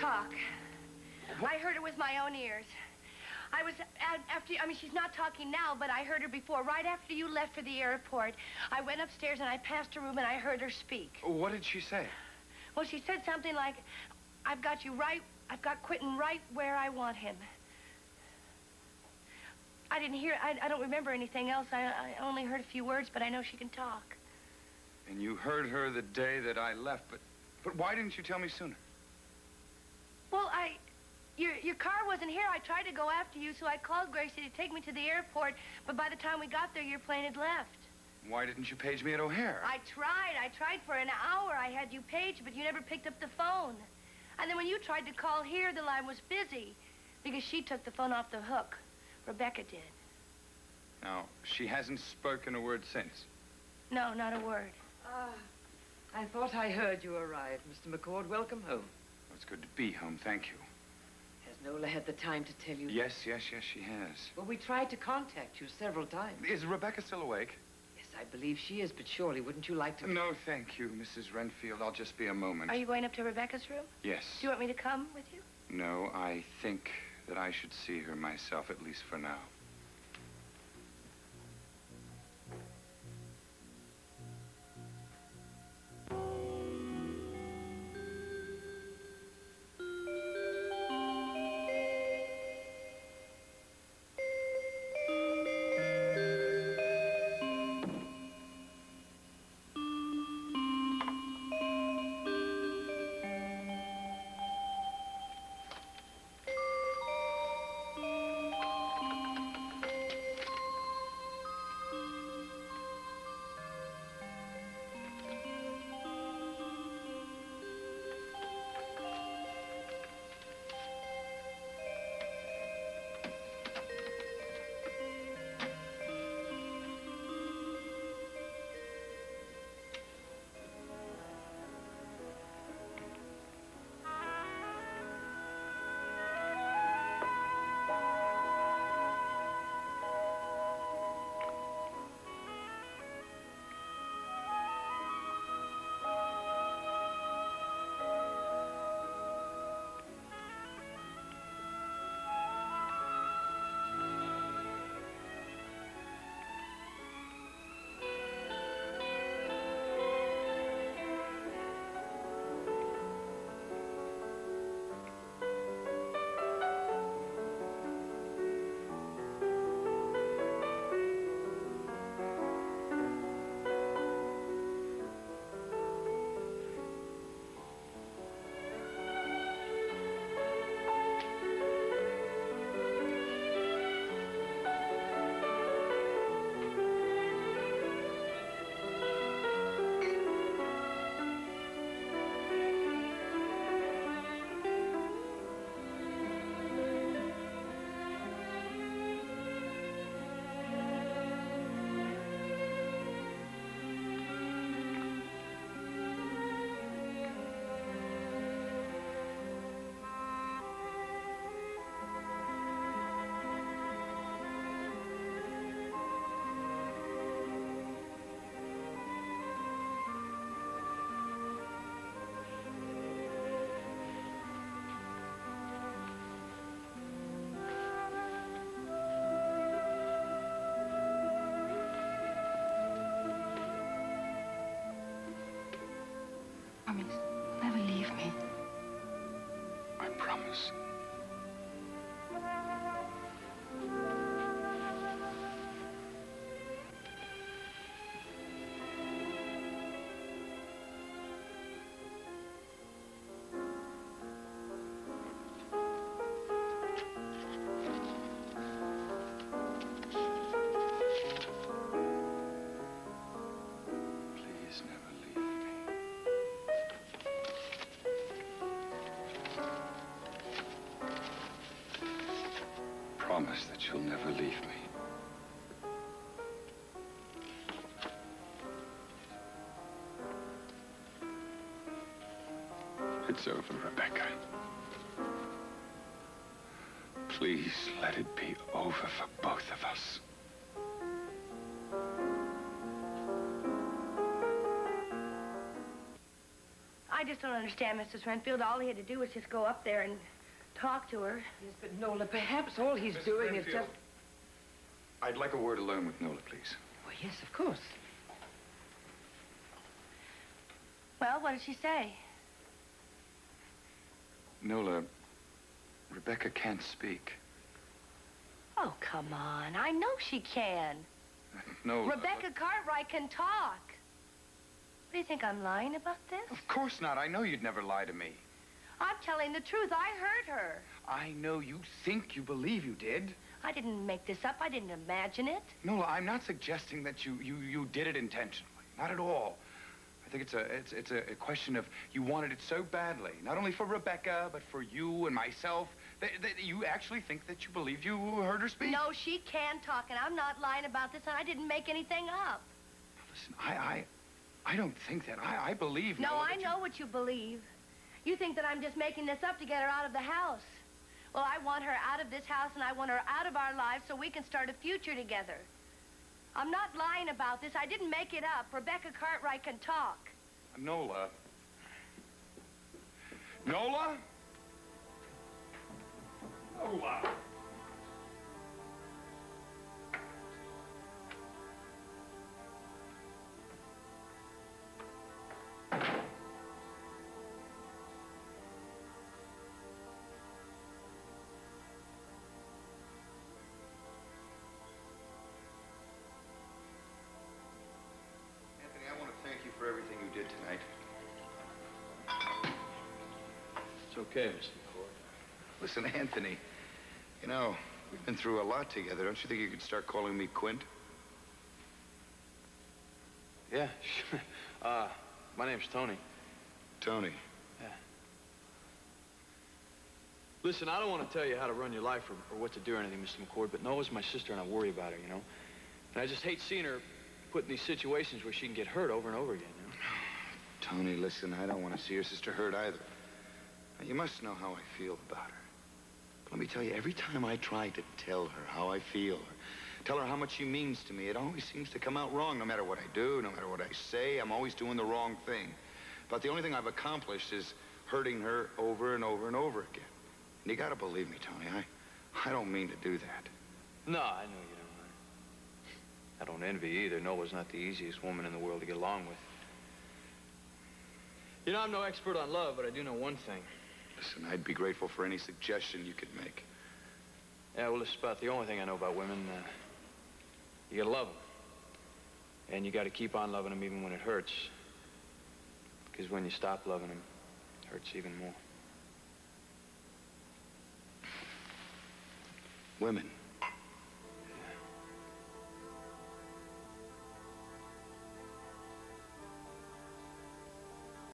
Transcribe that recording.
talk. I heard her with my own ears. I was after, I mean, she's not talking now, but I heard her before. Right after you left for the airport, I went upstairs and I passed her room and I heard her speak. What did she say? Well, she said something like, I've got you right, I've got Quentin right where I want him. I didn't hear, I, I don't remember anything else. I, I only heard a few words, but I know she can talk. And you heard her the day that I left, but, but why didn't you tell me sooner? Well, I, your, your car wasn't here. I tried to go after you, so I called Gracie to take me to the airport, but by the time we got there, your plane had left. Why didn't you page me at O'Hare? I tried. I tried for an hour. I had you paged, but you never picked up the phone. And then when you tried to call here, the line was busy because she took the phone off the hook. Rebecca did. Now, she hasn't spoken a word since. No, not a word. Ah, I thought I heard you arrive, Mr. McCord. Welcome home. Well, it's good to be home, thank you. Has Nola had the time to tell you? Yes, yes, yes, she has. Well, we tried to contact you several times. Is Rebecca still awake? Yes, I believe she is, but surely wouldn't you like to... No, thank you, Mrs. Renfield. I'll just be a moment. Are you going up to Rebecca's room? Yes. Do you want me to come with you? No, I think that I should see her myself, at least for now. Promise that you'll never leave me. It's over, Rebecca. Please let it be over for both of us. I I just don't understand, Mrs. Renfield. All he had to do was just go up there and talk to her. Yes, but Nola, perhaps all he's Mrs. doing is just... I'd like a word alone with Nola, please. Oh, yes, of course. Well, what did she say? Nola, Rebecca can't speak. Oh, come on. I know she can. Nola. Rebecca Cartwright can talk. What do you think, I'm lying about this? Of course not. I know you'd never lie to me. I'm telling the truth. I heard her. I know you think you believe you did. I didn't make this up. I didn't imagine it. Nola, I'm not suggesting that you, you, you did it intentionally. Not at all. I think it's a, it's, it's a, a question of you wanted it so badly, not only for Rebecca, but for you and myself, that, that you actually think that you believed you heard her speak. No, she can talk, and I'm not lying about this, and I didn't make anything up. Listen, I, I, I don't think that. I, I believe. No, Nola, I know what you believe. You think that I'm just making this up to get her out of the house. Well, I want her out of this house, and I want her out of our lives so we can start a future together. I'm not lying about this. I didn't make it up. Rebecca Cartwright can talk. Nola. Nola. Nola. Okay, Mr. McCord. Listen, Anthony, you know, we've been through a lot together. Don't you think you could start calling me Quint? Yeah, sure. Uh, my name's Tony. Tony. Yeah. Listen, I don't want to tell you how to run your life or, or what to do or anything, Mr. McCord, but Nola's my sister and I worry about her, you know? And I just hate seeing her put in these situations where she can get hurt over and over again, you know? Tony, listen, I don't want to see your sister hurt either. You must know how I feel about her. But let me tell you, every time I try to tell her how I feel, or tell her how much she means to me, it always seems to come out wrong. No matter what I do, no matter what I say, I'm always doing the wrong thing. But the only thing I've accomplished is hurting her over and over and over again. And you gotta believe me, Tony, I, I don't mean to do that. No, I know you don't. I don't envy either. Nola's not the easiest woman in the world to get along with. You know, I'm no expert on love, but I do know one thing. Listen, I'd be grateful for any suggestion you could make. Yeah, well, it's about the only thing I know about women. Uh, you gotta love them. And you gotta keep on loving them even when it hurts. Because when you stop loving them, it hurts even more. Women.